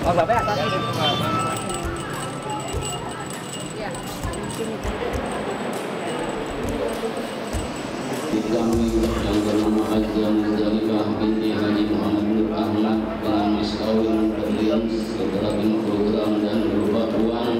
Oh, Bapak atas kami yang bernama Haji Muzalifah binti Haji Muhammad Nur Ahmad dengan mas kawin berlian segerakan program dan berupa uang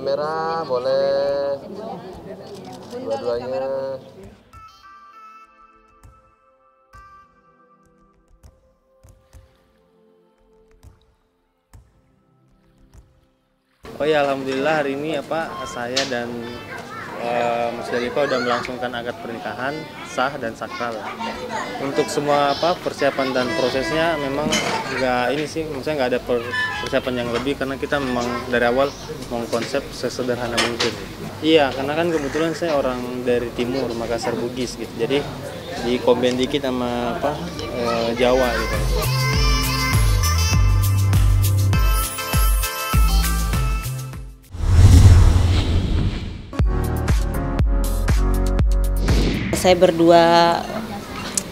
kamera boleh. Dua-duanya. Oh ya alhamdulillah hari ini apa saya dan uh, Musdalifah udah melangsungkan akad pernikahan sah dan sakral. Untuk semua apa persiapan dan prosesnya memang nggak ini sih, maksudnya nggak ada per- persiapan yang lebih karena kita memang dari awal mengkonsep sesederhana mungkin. Iya, karena kan kebetulan saya orang dari timur Makassar Bugis gitu, jadi di combine dikit sama apa eh, Jawa gitu. Saya berdua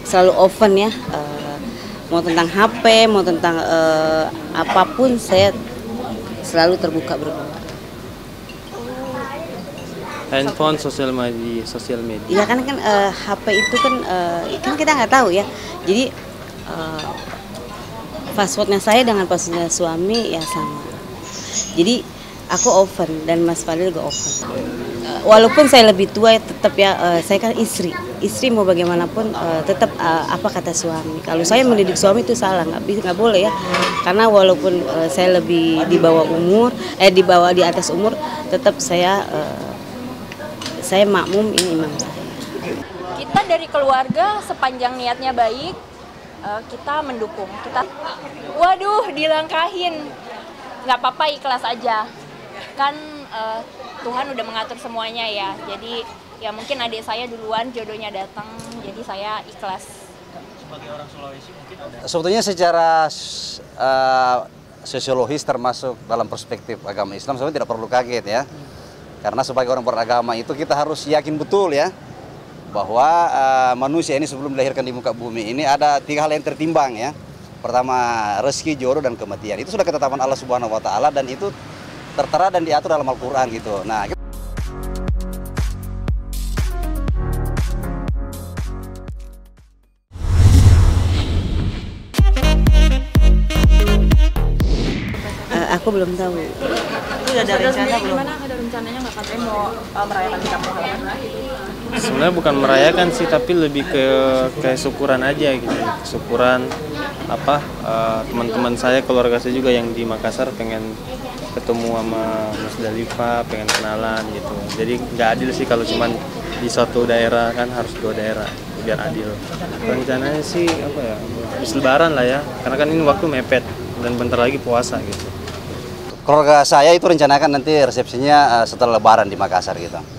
selalu open ya. Eh, mau tentang HP, mau tentang eh, apa pun saya selalu terbuka berdua. Handphone, sosial media, sosial media. Iya kan kan eh, HP itu kan eh, kan kita nggak tahu ya. Jadi eh, passwordnya saya dengan passwordnya suami ya sama. Jadi aku open dan Mas Fadil juga open. Eh, walaupun saya lebih tua tetap ya eh, saya kan istri. Istri mau bagaimanapun eh, tetap apa kata suami. Kalau saya mendidik suami itu salah nggak bisa nggak boleh ya. Karena walaupun saya lebih di bawah umur eh di bawah di atas umur tetap saya saya makmum ini imam saya. kita dari keluarga sepanjang niatnya baik kita mendukung kita waduh dilangkahin nggak apa-apa ikhlas aja kan eh, Tuhan udah mengatur semuanya ya jadi ya mungkin adik saya duluan jodohnya datang jadi saya ikhlas Sebetulnya secara eh, sosiologis termasuk dalam perspektif agama Islam sebenarnya tidak perlu kaget ya. Karena sebagai orang beragama itu kita harus yakin betul ya bahwa eh, manusia ini sebelum dilahirkan di muka bumi ini ada tiga hal yang tertimbang ya. Pertama rezeki, jodoh dan kematian. Itu sudah ketetapan Allah Subhanahu wa taala dan itu tertera dan diatur dalam Al-Qur'an gitu. Nah, Eh, aku belum tahu. Itu udah ada rencana belum? ada rencananya nggak katanya mau eh, merayakan di kampung halaman sebenarnya bukan merayakan sih tapi lebih ke kayak syukuran aja gitu syukuran apa eh, teman-teman saya keluarga saya juga yang di Makassar pengen ketemu sama Mas Dalifa pengen kenalan gitu. Jadi nggak adil sih kalau cuman di suatu daerah kan harus dua daerah biar adil. Rencananya sih apa ya habis lebaran lah ya. Karena kan ini waktu mepet dan bentar lagi puasa gitu. Keluarga saya itu rencanakan nanti resepsinya eh, setelah lebaran di Makassar gitu.